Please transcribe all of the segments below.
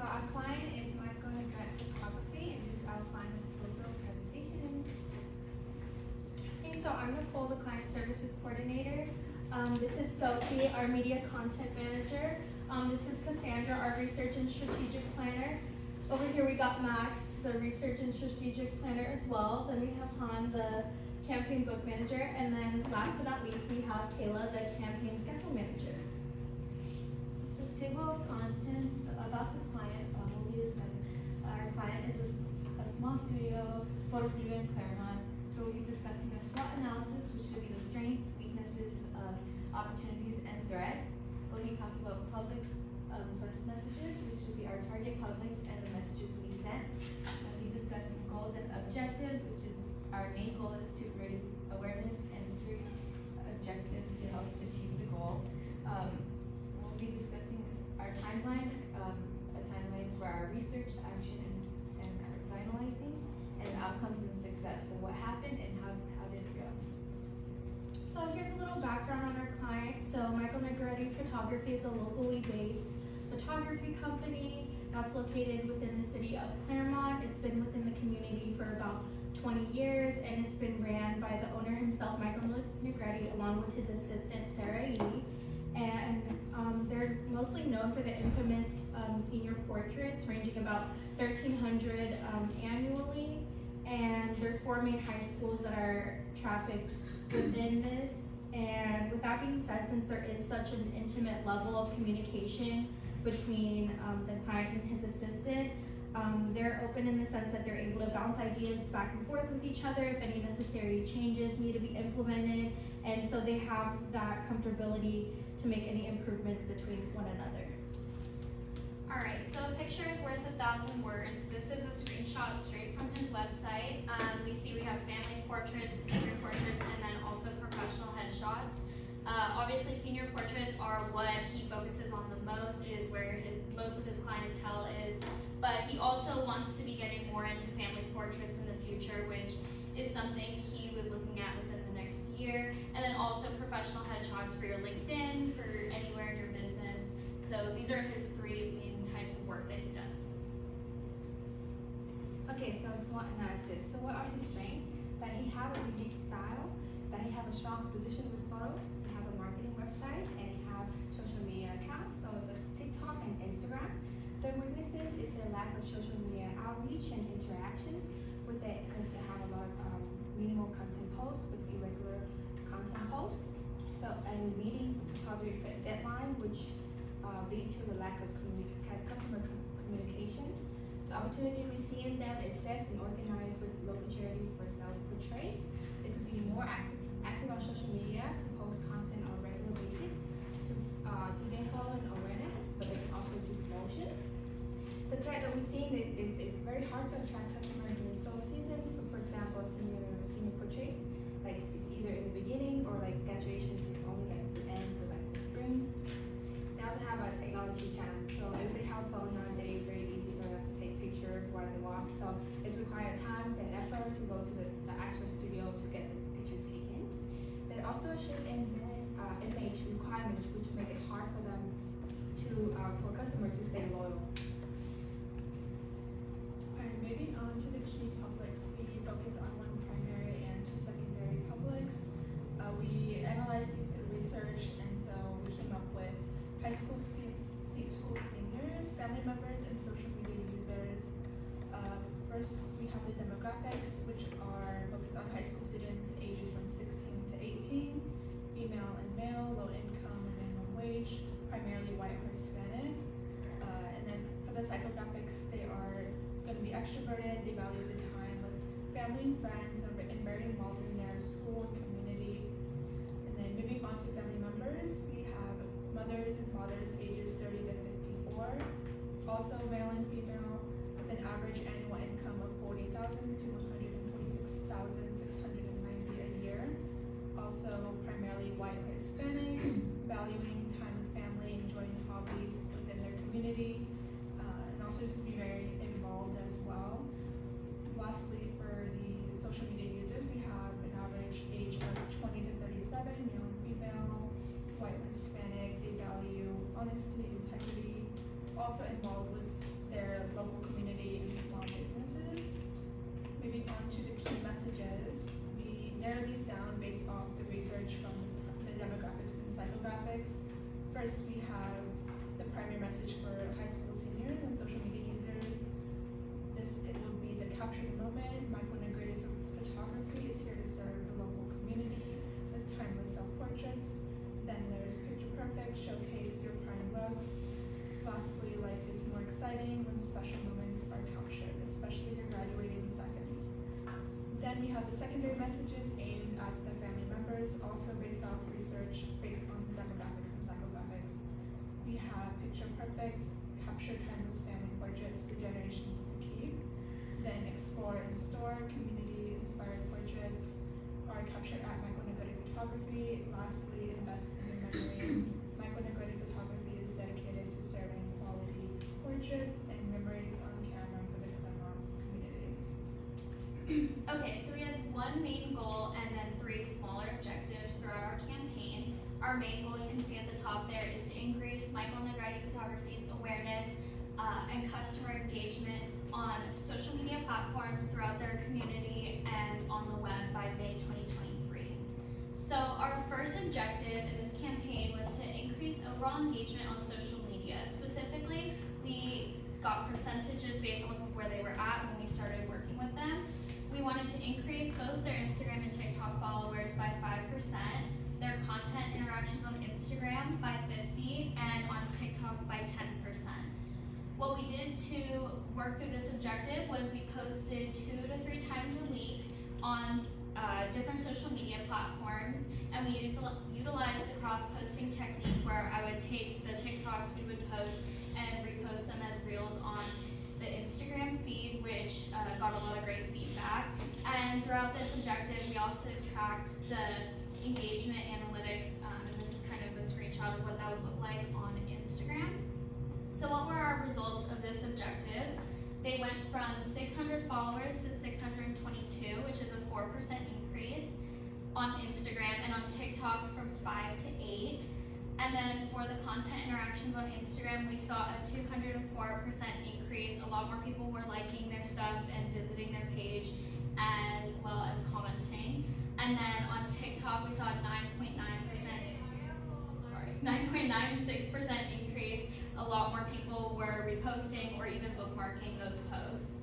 so our client is Michael Negrete Photography, and this is our final proposal presentation. So I'm Nicole, the Client Services Coordinator. Um, this is Sophie, our Media Content Manager. Um, this is Cassandra, our Research and Strategic Planner. Over here we got Max, the Research and Strategic Planner as well. Then we have Han, the Campaign Book Manager. And then last but not least, we have Kayla, the Campaign Schedule Manager. So table of contents about the client um, will be discussing. Our client is a, s- studio, photo studio in Claremont. So we'll be discussing a SWOT analysis, which should be the strengths, weaknesses, opportunities, and threats. We'll be talking about public um, success messages, which would be our target publics and the messages we send. We'll be discussing goals and objectives, which is our main goal is to raise awareness and three objectives to help achieve the goal. Um, we'll be discussing our timeline, um, a timeline for our research, action, and, and our finalizing, and outcomes and success. So what happened and how, how did it go? So here's a little background on our client. So Michael Negrete Photography is a locally based photography company that's located within the city of Claremont. It's been within the community for about 20 years and it's been ran by the owner himself, Michael Negrete, along with his assistant, Sarah Yee. And um, they're mostly known for the infamous um, senior portraits, ranging about 1,300 um, annually. And there's four main high schools that are trafficked within this. And with that being said, since there is such an intimate level of communication between um, the client and his assistant, um, they're open in the sense that they're able to bounce ideas back and forth with each other if any necessary changes need to be implemented. And so they have that comfortability to make any improvements between one another. Picture is worth a thousand words. This is a screenshot straight from his website. Um, we see we have family portraits, senior portraits, and then also professional headshots. Uh, obviously, senior portraits are what he focuses on the most. It is where his most of his clientele is. But he also wants to be getting more into family portraits in the future, which is something he was looking at within the next year. And then also professional headshots for your LinkedIn, for anywhere in your business. So these are his three work that he does. Okay, so SWOT analysis. So what are his strengths? That he have a unique style, that he have a strong position with photos, he have a marketing website, and he have social media accounts, so that's TikTok and Instagram. Their weaknesses is the lack of social media outreach and interactions with it, because they have a lot of um, minimal content posts with irregular content posts. So, and meeting photography deadline, which lead to the lack of communi- customer com- communications. The opportunity we see in them is set and organized with local charity for self-portrait. They could be more active, active on social media to post content on a regular basis to, uh, to gain following awareness, but they can also do promotion. The threat that we're seeing is, is it's very hard to attract customers during slow season. So for example, senior senior portrait, like it's either in the beginning or like graduations technology challenge. So everybody have phone nowadays, very easy for them to take pictures while they walk. So it's required time and effort to go to the, the actual studio to get the picture taken. There's also shift in uh, image requirements which make it hard for them to uh, for customers to stay loyal. Alright, moving on to the key publics, we focused on one primary and two secondary publics. Uh, we analyzed these through research, and so we came up with high school se- seniors, family members, and social media users. Uh, first, we have the demographics, which are focused on high school students ages from 16 to 18, female and male, low income and minimum wage, primarily white or Hispanic. Uh, and then for the psychographics, they are going to be extroverted, they value the time with family and friends, and very involved in their school and community. And then moving on to family members, we have mothers and fathers ages 30 to 54, also male and female, with an average annual income of 40,000 to 146,690 a year. Also primarily white or Hispanic, valuing time with family, enjoying hobbies within their community, uh, and also to be very involved as well. Lastly, for the also involved with their local community and small businesses. Moving on to the key messages, we narrowed these down based off the research from the demographics and psychographics. First, we have the primary message for high school seniors and social media users. This it will be the capture the moment. Michael Negrete photography is here to serve the local community with timeless self-portraits. Then there's picture perfect, showcase your prime looks. Lastly, life is more exciting when special moments are captured, especially your graduating seconds. Then we have the secondary messages aimed at the family members, also based off research based on demographics and psychographics. We have picture perfect, capture timeless family portraits for generations to keep. Then explore and store community inspired portraits are captured at Negrete Photography. Lastly, invest in your memories. Michael Negrete Photography is dedicated to serving quality portraits and memories on camera for the Claremont community. Okay, so we had one main goal and then three smaller objectives throughout our campaign. Our main goal, you can see at the top there, is to increase Michael Negrete Photography's awareness uh, and customer engagement on social media platforms throughout their community and on the web by May 2023. So our first objective in this campaign was to increase overall engagement on social media. Specifically, we got percentages based on where they were at when we started working with them. We wanted to increase both their Instagram and TikTok followers by 5%, their content interactions on Instagram by 50, and on TikTok by 10%. What we did to work through this objective was we posted two to three times a week on uh, different social media platforms, and we util- utilized the cross-posting technique where I would take the TikToks we would post and repost them as reels on the Instagram feed, which uh, got a lot of great feedback. And throughout this objective, we also tracked the engagement analytics, um, and this is kind of a screenshot of what that would look like on Instagram. So what were our results of this objective? They went from 600 followers to 622, which is a 4% increase on Instagram, and on TikTok from 5 to 8. And then for the content interactions on Instagram, we saw a 204% increase. A lot more people were liking their stuff and visiting their page as well as commenting. And then on TikTok, we saw a 9.9%, sorry, 9.96% increase. A lot more people were reposting or even bookmarking those posts.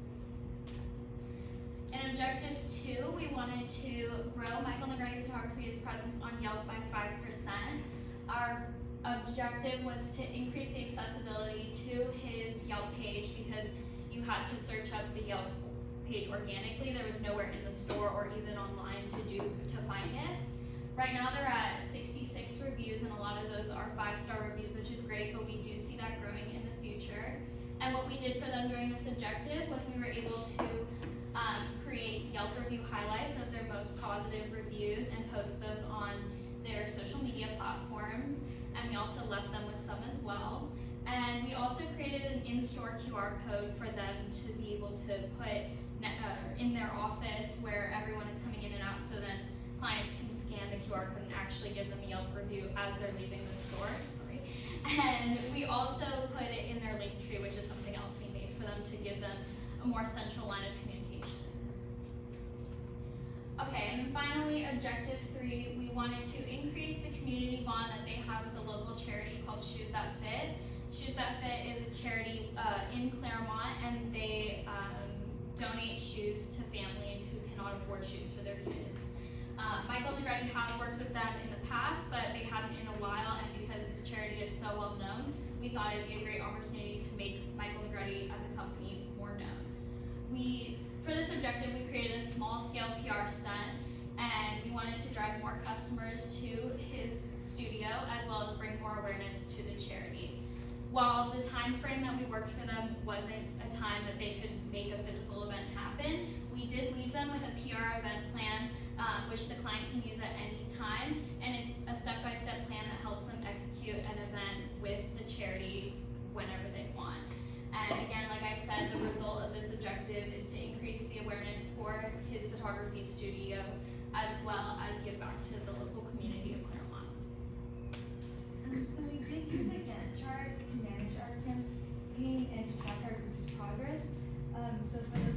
In objective two, we wanted to grow Michael Negrete Photography's presence on Yelp by 5%. Our objective was to increase the accessibility to his Yelp page because you had to search up the Yelp page organically. There was nowhere in the store or even online to do to find it. Right now they're at 66 reviews and a lot of those are five-star reviews, which is great, but we do see that growing in the future. And what we did for them during this objective was we were able to um, create Yelp review highlights of their most positive reviews and post those on their social media platforms. And we also left them with some as well. And we also created an in-store QR code for them to be able to put uh, in their office where everyone is coming in and out so then clients can scan the QR code and actually give them a Yelp review as they're leaving the store. Sorry. And we also put it in their link tree, which is something else we made for them to give them a more central line of communication. Okay, and finally, objective three, we wanted to increase the community bond that they have with the local charity called Shoes That Fit. Shoes That Fit is a charity uh, in Claremont, and they um, donate shoes to families who cannot afford shoes for their kids. Uh, Michael Negrete has worked with them in the past, but they haven't in a while, and because this charity is so well known, we thought it'd be a great opportunity to make Michael Negrete as a company more known. We, for this objective, we created a small scale PR stunt, and we wanted to drive more customers to his studio, as well as bring more awareness to the charity. While the time frame that we worked for them wasn't a time that they could make a physical event happen, we did leave them with a PR event plan um, which the client can use at any time, and it's a step-by-step plan that helps them execute an event with the charity whenever they want. And again, like I said, the result of this objective is to increase the awareness for his photography studio, as well as give back to the local community of Claremont. Um, so we did use Gantt chart to manage our campaign and to track our group's progress. so for the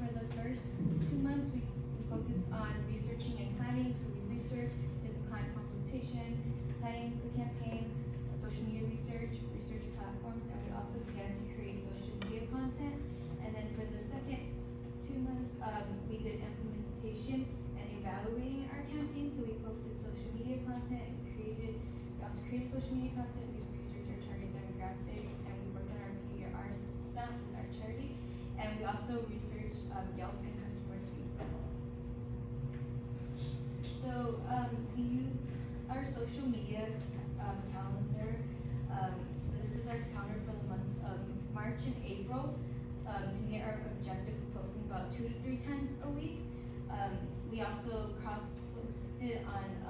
for the first two months, we, we focused on researching and planning. So we researched, did the client consultation, planning the campaign, social media research, research platforms, and we also began to create social media content. And then for the second two months, um, we did implementation and evaluating our campaign. So we posted social media content and created, we also created social media content. We researched our target demographic and we worked on our PR stuff with our charity. And we also researched um, Yelp and customer feedback. So um, we use our social media um, calendar. Um, so this is our calendar for the month of March and April um, to meet our objective of posting about two to three times a week. Um, we also cross posted on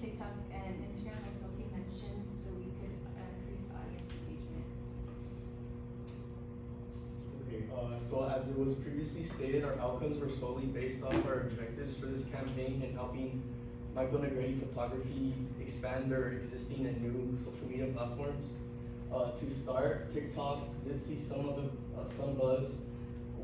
TikTok and Instagram, like Sophie mentioned, so we could uh, increase audience engagement. Okay, uh, so as it was previously stated, our outcomes were solely based off our objectives for this campaign and helping Michael Negrete Photography expand their existing and new social media platforms. Uh, to start, TikTok did see some of the uh, some buzz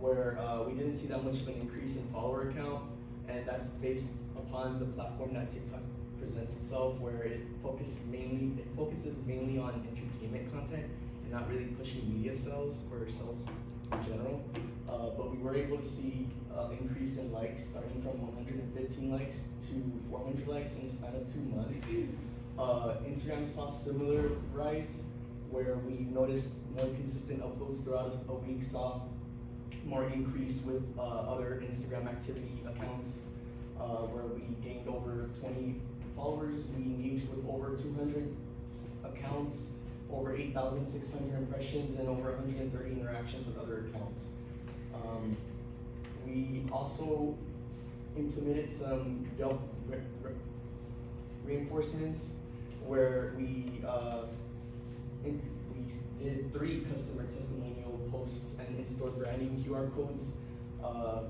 where uh, we didn't see that much of an increase in follower count, and that's based upon the platform that TikTok presents itself, where it focuses mainly it focuses mainly on entertainment content and not really pushing media sales or sales in general. Uh, but we were able to see uh, increase in likes starting from 115 likes to 400 likes in the span of two months. Uh, Instagram saw similar rise where we noticed more consistent uploads throughout a week, saw more increase with uh, other Instagram activity accounts uh, where we gained over 20 followers. We engaged with over 200 accounts over 8,600 impressions and over 130 interactions with other accounts. Um, we also implemented some Yelp re re reinforcements where we uh, we did three customer testimonial posts and in-store branding QR codes. Uh,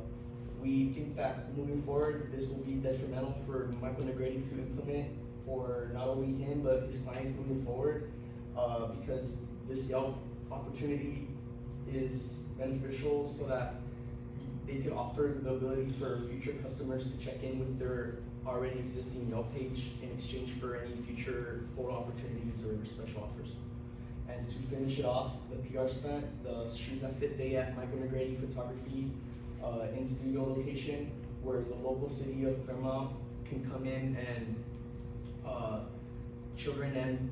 we think that moving forward, this will be detrimental for Michael Negrete to implement for not only him but his clients moving forward uh, because this Yelp opportunity is beneficial so that they could offer the ability for future customers to check in with their already existing Yelp page in exchange for any future photo opportunities or special offers. And to finish it off, the PR stunt, the Shoes That Fit Day at Michael Negrete Photography uh, in studio location, where the local city of Claremont can come in and uh, children and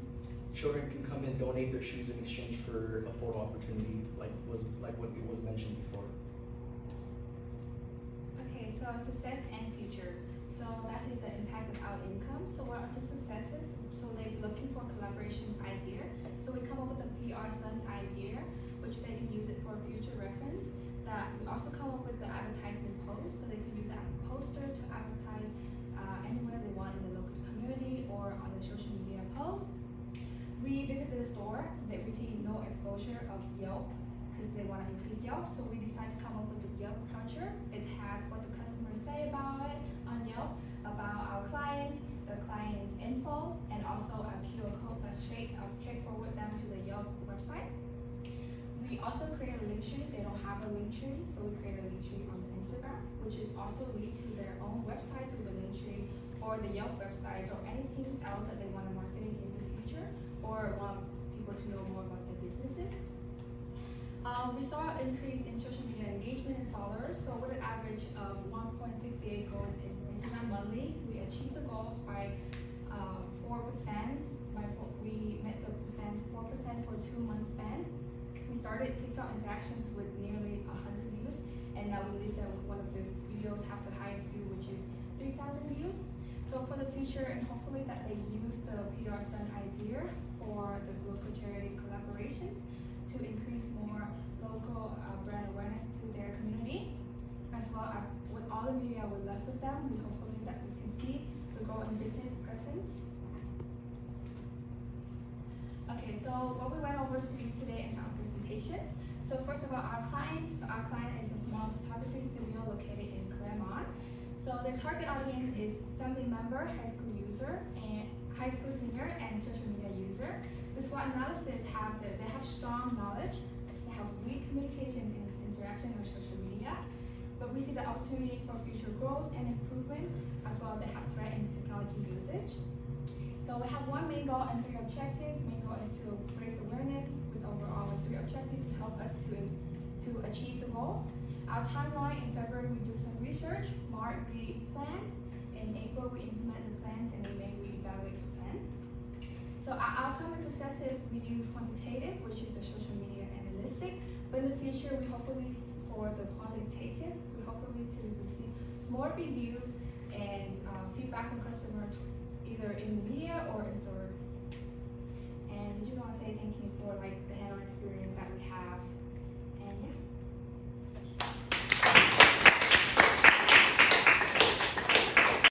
children can come and donate their shoes in exchange for a photo opportunity, like was like what it was mentioned before. Okay, so success and future. So that is the impact of our income. So what are the successes? So they're looking for collaborations idea. So we come up with a PR stunt idea, which they can use it for future reference. That we also come up with the advertisement post, so they can use it as a poster to advertise uh, anywhere they want in the local community or on the social media post. We visited the store, no exposure of Yelp because they want to increase Yelp, so we decided to come up with the Yelp culture. It has what the customers say about it on Yelp, about our clients, the client's info, and also a QR code that straight uh, straightforward them to the Yelp website. We also create a link tree. They don't have a link tree, so we create a link tree on Instagram, which is also lead to their own website through the link tree or the Yelp website or anything else that they want to marketing in the future or want people to know more about their businesses. Um, we saw an increase in social media engagement and followers. So with an average of 1.68 going in Instagram monthly, we achieved the goals by uh, 4%. By four, we met the percent 4% for two months span. We started TikTok interactions with nearly 100 views, and now we believe that one of the videos have the highest view, which is 3,000 views. And hopefully that they use the PR Sun idea for the local charity collaborations to increase more local uh, brand awareness to their community, as well as with all the media we left with them, we hopefully that we can see the growth in business preference. Okay, so what we went over for you today in our presentation. So first of all, our client, so our client is a small photography studio located in Claremont. So their target audience is family member, high school user, and high school senior, and social media user. The SWOT analysis have the, they have strong knowledge, they have weak communication and interaction on social media, but we see the opportunity for future growth and improvement as well as the threat in technology usage. So we have one main goal and three objectives. Main goal is to raise awareness with overall three objectives to help us to, to achieve the goals. Our timeline in February we do some research, March we plan, in April we implement the plans, and in May we evaluate the plan. So our outcome is assessive, we use quantitative, which is the social media analytic, but in the future we hopefully for the qualitative, we hopefully to receive more reviews and uh, feedback from customers either in the media or in store. And we just want to say thank you for like the hands-on experience that we